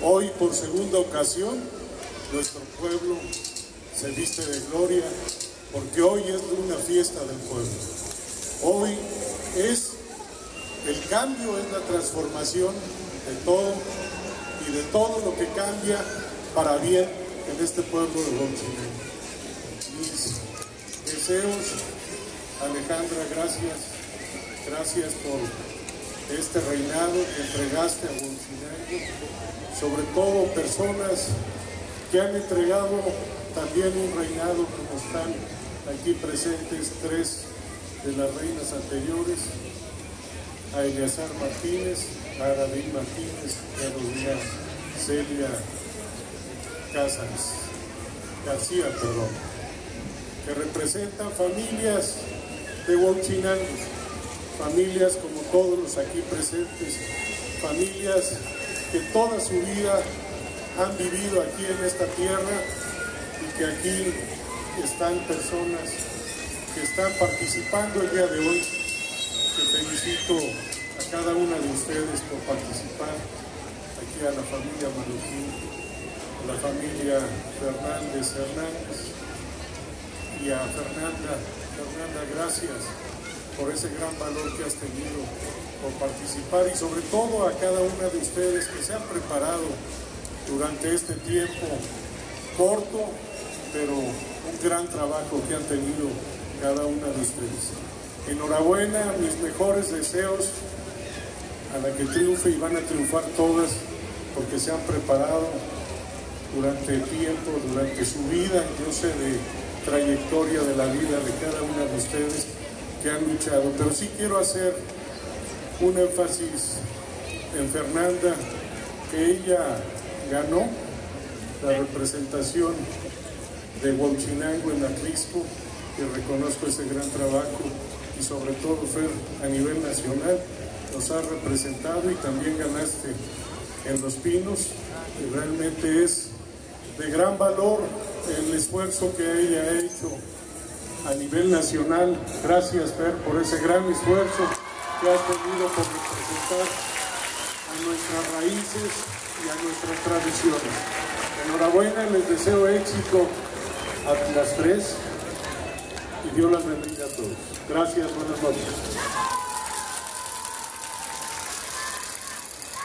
Hoy, por segunda ocasión, nuestro pueblo se viste de gloria porque hoy es una fiesta del pueblo. Hoy es el cambio, es la transformación de todo y de todo lo que cambia para bien en este pueblo de Bolsonaro. Mis deseos, Alejandra, gracias, gracias por este reinado que entregaste a Bolsonaro, sobre todo personas que han entregado también un reinado como están aquí presentes tres de las reinas anteriores, a Eleazar Martínez, a David Martínez y a Rodríguez Celia Casas, García, perdón, que representan familias de Huachinango, familias como todos los aquí presentes, familias que toda su vida han vivido aquí en esta tierra y que aquí están personas que están participando el día de hoy. Que felicito a cada una de ustedes por participar, aquí a la familia Maluquín, a la familia Fernández Hernández y a Fernanda. Fernanda, gracias por ese gran valor que has tenido, por participar y sobre todo a cada una de ustedes que se han preparado durante este tiempo corto, pero un gran trabajo que han tenido cada una de ustedes. Enhorabuena, mis mejores deseos a la que triunfe y van a triunfar todas porque se han preparado durante el tiempo, durante su vida, yo sé de trayectoria de la vida de cada una de ustedes que han luchado. Pero sí quiero hacer un énfasis en Fernanda, que ella ganó la representación de Huachinango en Atlisco, que reconozco ese gran trabajo y sobre todo Fer a nivel nacional nos ha representado y también ganaste en Los Pinos y realmente es de gran valor el esfuerzo que ella ha hecho a nivel nacional. Gracias Fer por ese gran esfuerzo que has tenido por representar a nuestras raíces y a nuestras tradiciones. Enhorabuena, les deseo éxito a las tres y Dios las bendiga a todos. Gracias, buenas noches.